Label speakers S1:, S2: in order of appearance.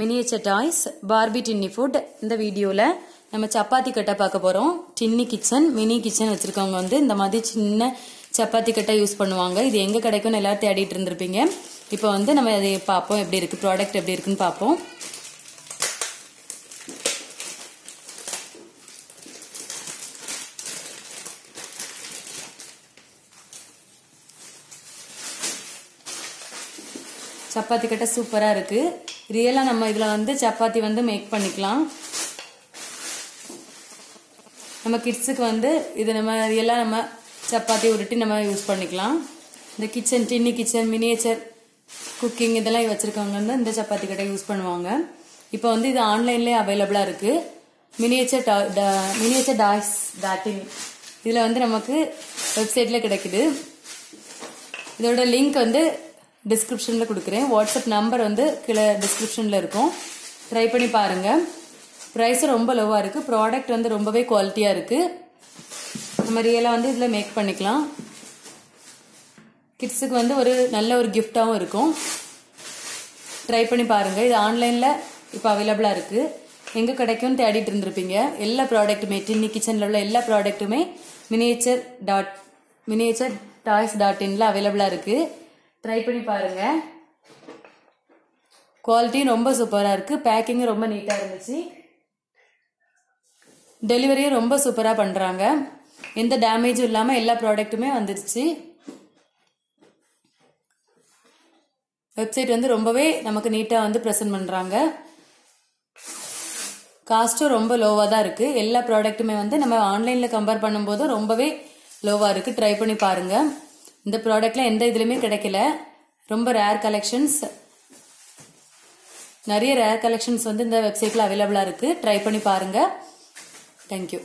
S1: Miniature toys Barbie tiny food இந்த வீடியோவில் நம்ம சப்பாத்தி கட்டை பார்க்க போகிறோம் டின்னி கிச்சன் மினி கிச்சன் வச்சுருக்கவங்க வந்து இந்த மாதிரி சின்ன சப்பாத்தி கட்டை யூஸ் பண்ணுவாங்க. இது எங்கே கிடைக்கும்னு எல்லாரும் தேடிட்டு இருந்திருப்பீங்க. இப்போ வந்து நம்ம அதை பார்ப்போம். எப்படி இருக்குது ப்ராடக்ட் எப்படி இருக்குன்னு பார்ப்போம். சப்பாத்தி கட்டை சூப்பராக இருக்குது ரியலாக நம்ம இதில் வந்து சப்பாத்தி வந்து மேக் பண்ணிக்கலாம். நம்ம கிட்ஸுக்கு வந்து இது நம்ம ரியலாக நம்ம சப்பாத்தி உருட்டி நம்ம யூஸ் பண்ணிக்கலாம். இந்த kitchen tiny kitchen miniature cooking இதெல்லாம் வச்சுருக்கவங்க வந்து இந்த சப்பாத்தி கடை யூஸ் பண்ணுவாங்க. இப்போ வந்து இது ஆன்லைன்லேயே அவைலபிளாக இருக்குது மினியேச்சர் மினியேச்சர் டாய்ஸ் டாட்டின் இதில் வந்து நமக்கு வெப்சைட்டில் கிடைக்குது. இதோட லிங்க் வந்து டிஸ்கிரிப்ஷனில் கொடுக்குறேன். வாட்ஸ்அப் நம்பர் வந்து கீழே டிஸ்கிரிப்ஷனில் இருக்கும். ட்ரை பண்ணி பாருங்கள் ப்ரைஸும் ரொம்ப லோவாக இருக்குது ப்ராடக்ட் வந்து ரொம்பவே குவாலிட்டியாக இருக்குது நம்ம ரியலாக வந்து இதில் மேக் பண்ணிக்கலாம். கிட்ஸுக்கு வந்து ஒரு நல்ல ஒரு கிஃப்டாகவும் இருக்கும். ட்ரை பண்ணி பாருங்கள் இது ஆன்லைனில் இப்போ அவைலபிளாக இருக்குது எங்கே கிடைக்கும்னு தேடிட்டு இருந்திருப்பீங்க. எல்லா ப்ராடக்ட்டுமே டின்னி கிச்சனில் உள்ள எல்லா ப்ராடக்ட்டுமே miniature dot miniature toys dot இன்ல அவைலபிளாக இருக்குது ட்ரை பண்ணி பாருங்கள் குவாலிட்டியும் ரொம்ப சூப்பராக இருக்குது பேக்கிங்கும் ரொம்ப நீட்டாக இருந்துச்சு. டெலிவரியும் ரொம்ப சூப்பராக பண்ணுறாங்க எந்த டேமேஜும் இல்லாமல் எல்லா ப்ராடக்ட்டுமே வந்துருச்சு. வெப்சைட் வந்து ரொம்பவே நமக்கு நீட்டாக வந்து ப்ரெசென்ட் பண்ணுறாங்க காஸ்ட்டும் ரொம்ப லோவாக தான் இருக்குது எல்லா ப்ராடக்ட்டுமே வந்து நம்ம ஆன்லைனில் கம்பேர் பண்ணும்போது ரொம்பவே லோவாக இருக்குது ட்ரை பண்ணி பாருங்கள் இந்த ப்ராடக்ட்ல எந்த இதுலையுமே கிடைக்கல. ரொம்ப ரேர் கலெக்ஷன்ஸ் நிறைய ரேர் கலெக்ஷன்ஸ் வந்து இந்த வெப்சைட்டில் அவைலபிளாக இருக்குது ட்ரை பண்ணி பாருங்கள் தேங்க்யூ